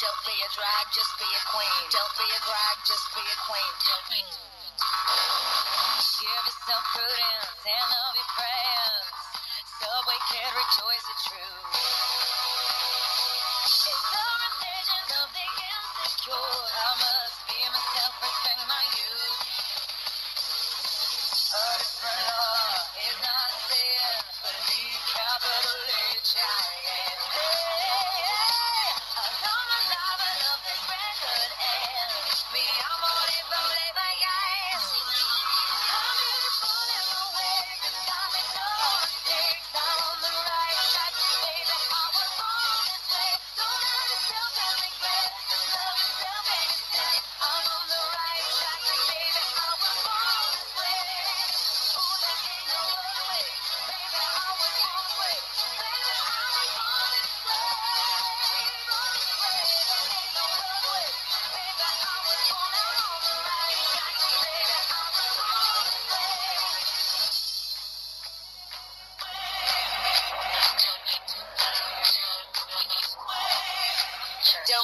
Don't be a drag, just be a queen. Don't be a drag, just be a queen. Don't be. Give yourself prudence and love your friends. Subway kid, rejoice the truth. In the religion of the insecure, I must be myself,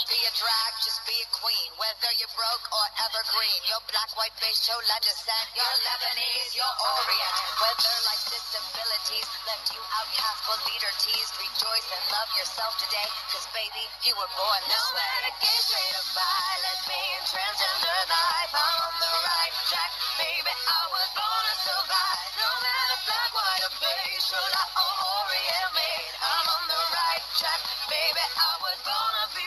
be a drag, just be a queen. Whether you're broke or evergreen, your black, white, beige, chola descent, your Lebanese, your Orient. Whether life's disabilities left you outcast for leader teased, rejoice and love yourself today, cause baby, you were born this no way. No matter gay, straight or bi, lesbian, transgender life, I'm on the right track, baby, I was born to survive. No matter black, white, or beige, chola or Orient, made, I'm on the right track, baby, I was born to be